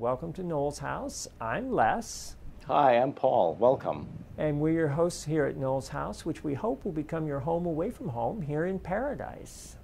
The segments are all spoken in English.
Welcome to Knowles House. I'm Les. Hi, I'm Paul. Welcome. And we're your hosts here at Knowles House, which we hope will become your home away from home here in paradise.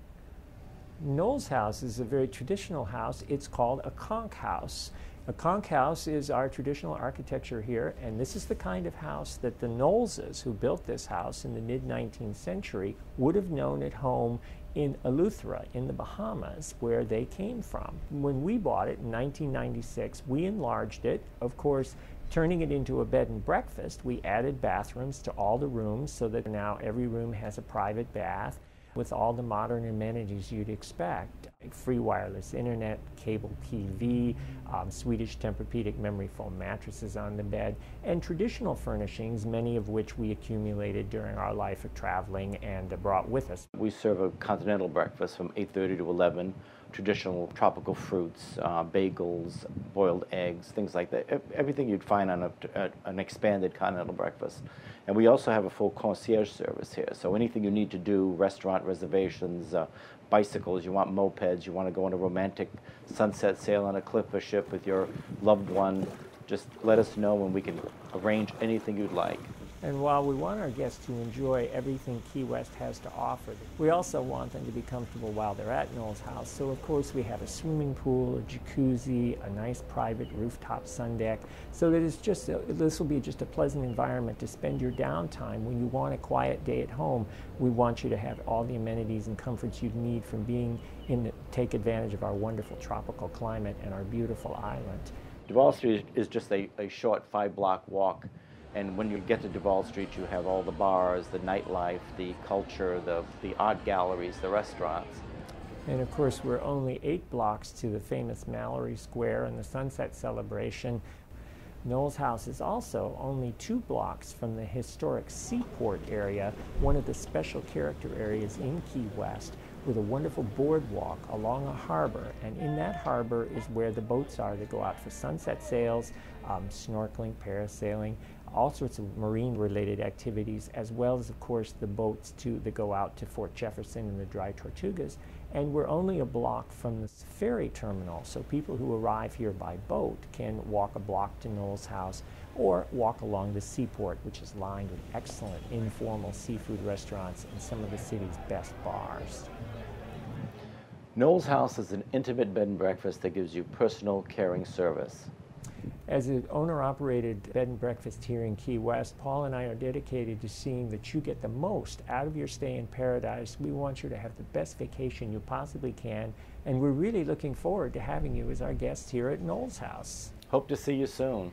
Knowles House is a very traditional house. It's called a conch house. A conch house is our traditional architecture here, and this is the kind of house that the Knowleses, who built this house in the mid 19th century, would have known at home in Eleuthera in the Bahamas, where they came from. When we bought it in 1996, we enlarged it, of course, turning it into a bed and breakfast. We added bathrooms to all the rooms so that now every room has a private bath with all the modern amenities you'd expect. Free wireless internet, cable TV, um, Swedish Tempur-Pedic memory foam mattresses on the bed, and traditional furnishings, many of which we accumulated during our life of traveling and brought with us. We serve a continental breakfast from 8.30 to 11, traditional tropical fruits, uh, bagels, boiled eggs, things like that. Everything you'd find on a, an expanded continental breakfast. And we also have a full concierge service here. So anything you need to do, restaurant reservations, uh, bicycles, you want mopeds, you want to go on a romantic sunset sail on a clipper ship with your loved one, just let us know and we can arrange anything you'd like. And while we want our guests to enjoy everything Key West has to offer, we also want them to be comfortable while they're at Knowles house. So, of course, we have a swimming pool, a jacuzzi, a nice private rooftop sun deck, so it's just a, this will be just a pleasant environment to spend your downtime. When you want a quiet day at home, we want you to have all the amenities and comforts you'd need from being in the, take advantage of our wonderful tropical climate and our beautiful island. Duval Street is just a, a short five block walk and when you get to Duval Street, you have all the bars, the nightlife, the culture, the, the art galleries, the restaurants. And of course, we're only eight blocks to the famous Mallory Square and the Sunset Celebration. Knowles House is also only two blocks from the historic Seaport area, one of the special character areas in Key West, with a wonderful boardwalk along a harbor. And in that harbor is where the boats are that go out for sunset sails, um, snorkeling, parasailing, all sorts of marine related activities, as well as, of course, the boats to, that go out to Fort Jefferson and the Dry Tortugas. And we're only a block from the ferry terminal, so people who arrive here by boat can walk a block to Knowles house or walk along the seaport, which is lined with excellent informal seafood restaurants and some of the city's best bars. Knowles House is an intimate bed and breakfast that gives you personal, caring service. As an owner operated bed and breakfast here in Key West, Paul and I are dedicated to seeing that you get the most out of your stay in paradise. We want you to have the best vacation you possibly can, and we're really looking forward to having you as our guest here at Knowles House. Hope to see you soon.